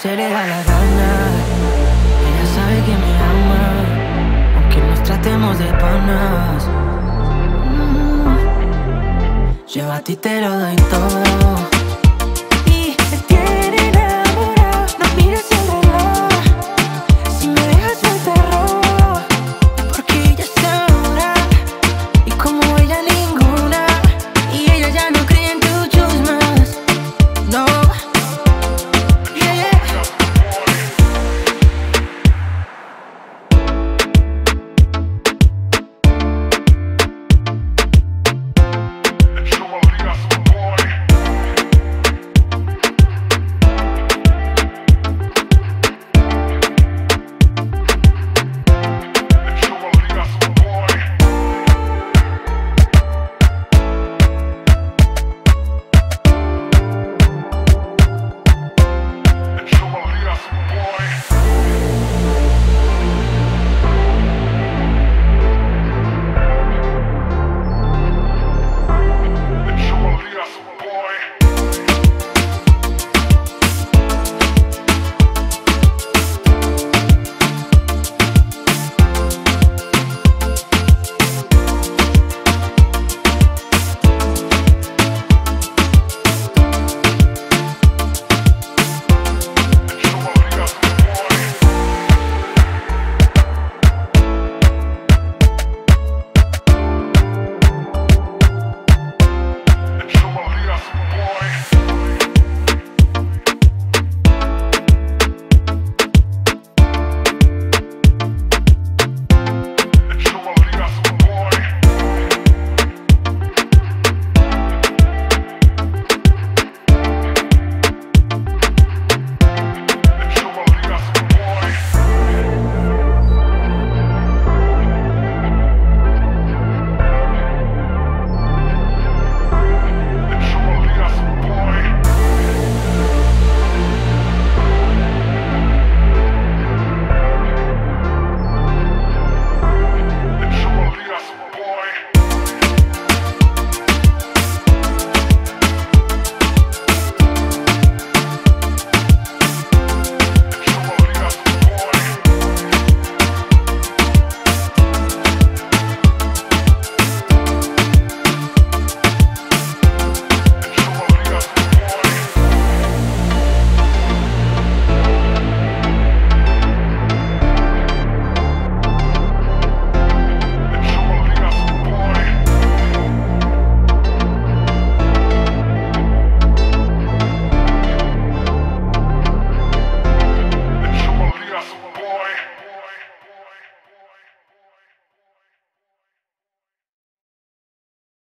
se le da la gana. Ella sabe que me ama, aunque nos tratemos de panas. Mm. Yo a ti te lo doy todo.